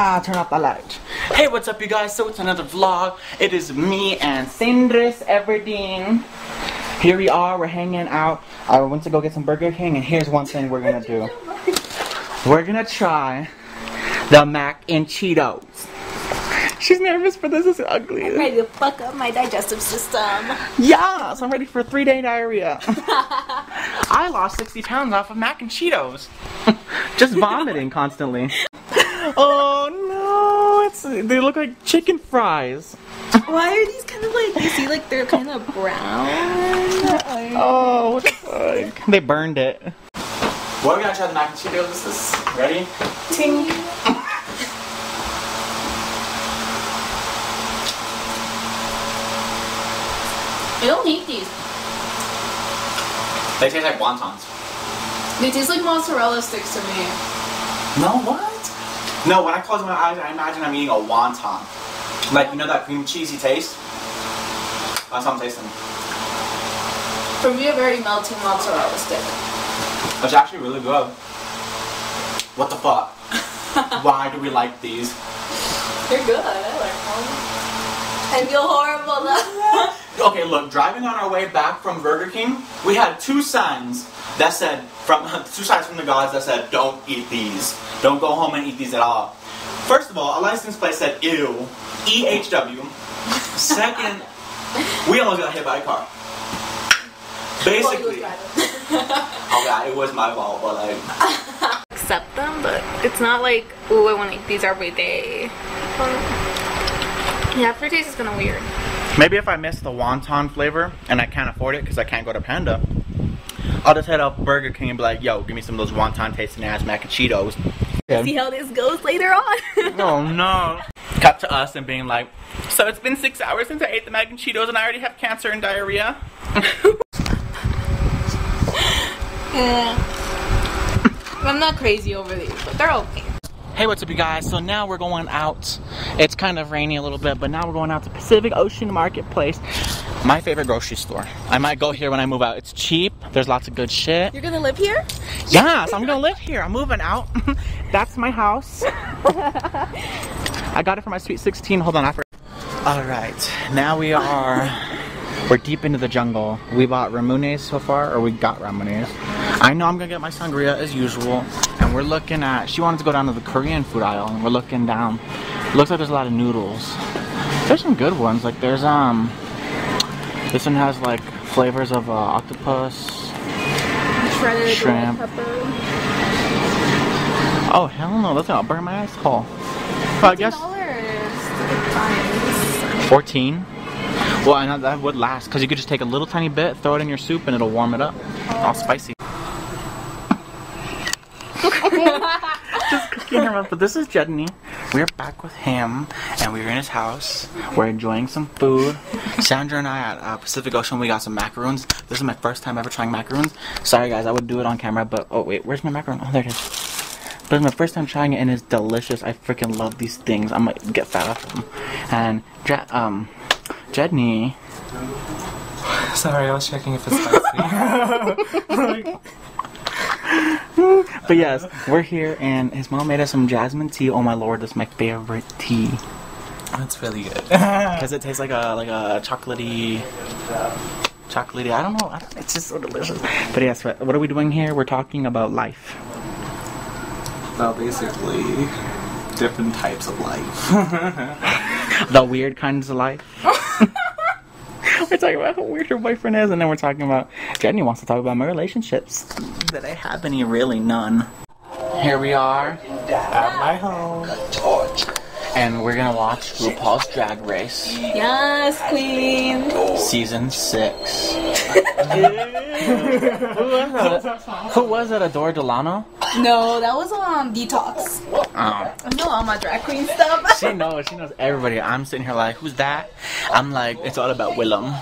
Ah, turn off the light. Hey, what's up, you guys? So it's another vlog. It is me and Cindris Everdeen. Here we are. We're hanging out. I went to go get some Burger King, and here's one thing we're gonna do. We're gonna try the mac and Cheetos. She's nervous for this. It's ugly. ready to fuck up my digestive system. Yes, I'm ready for three day diarrhea. I lost 60 pounds off of mac and Cheetos. Just vomiting constantly. Oh no, it's they look like chicken fries. Why are these kind of like, you see like they're kind of brown? Oh, what the fuck? They burned it. What are we gonna try the mac and Cheetos? This is ready? Ting. I don't hate these. They taste like wontons. They taste like mozzarella sticks to me. No, what? No, when I close my eyes, I imagine I'm eating a wonton. Like, you know that cream cheesy taste? That's how I'm tasting. For me, a very melting mozzarella stick. It's actually really good. What the fuck? Why do we like these? They're good. I like them. I feel horrible though. Okay, look, driving on our way back from Burger King, we had two signs that said, from two signs from the gods that said, don't eat these. Don't go home and eat these at all. First of all, a license plate said, ew, E-H-W. Second, we almost got hit by a car. Basically, oh yeah, it was my fault, but like, Accept them, but it's not like, ooh, I want to eat these every day. Yeah, aftertaste is kind of weird. Maybe if I miss the wonton flavor and I can't afford it because I can't go to Panda, I'll just head up Burger King and be like, yo, give me some of those wonton tasting ass mac and Cheetos. See how this goes later on. Oh no. Cut to us and being like, so it's been six hours since I ate the mac and Cheetos and I already have cancer and diarrhea. yeah. I'm not crazy over these, but they're okay. Hey, what's up, you guys? So now we're going out. It's kind of rainy a little bit, but now we're going out to Pacific Ocean Marketplace. My favorite grocery store. I might go here when I move out. It's cheap. There's lots of good shit. You're gonna live here? Yes, I'm gonna live here. I'm moving out. That's my house. I got it for my sweet 16. Hold on, I forgot. All right, now we are. We're deep into the jungle. We bought Ramones so far, or we got Ramones. I know I'm gonna get my sangria as usual, and we're looking at. She wanted to go down to the Korean food aisle, and we're looking down. Looks like there's a lot of noodles. There's some good ones. Like there's um. This one has like flavors of uh, octopus, Shredded Shrimp. pepper. Oh hell no, that's gonna burn my asshole. Well, I guess 14. Well, I know that would last because you could just take a little tiny bit, throw it in your soup, and it'll warm it up. All spicy. Just cooking him up. But this is Jedney. We're back with him, and we're in his house. We're enjoying some food. Sandra and I at uh, Pacific Ocean, we got some macaroons. This is my first time ever trying macaroons. Sorry guys, I would do it on camera, but oh wait, where's my macaron? Oh, there it is. But it's my first time trying it and it's delicious. I freaking love these things. I might get fat off them. And Je- um, Jedney. Sorry, I was checking if it's spicy. But yes, we're here and his mom made us some jasmine tea. Oh my lord, that's my favorite tea. That's really good. Because it tastes like a like a chocolatey chocolatey. I don't know. I don't, it's just so delicious. But yes, what what are we doing here? We're talking about life. well, basically, different types of life. The weird kinds of life. We're talking about how weird your boyfriend is, and then we're talking about Jenny wants to talk about my relationships. That I have any, really none. Here we are, At my home. and we're gonna watch RuPaul's Drag Race, Yes, queen. season six. Who was it? Who was it? Adore Delano? No, that was on Detox. Oh. I know all my drag queen stuff. She knows. She knows everybody. I'm sitting here like, who's that? I'm like, it's all about Willam.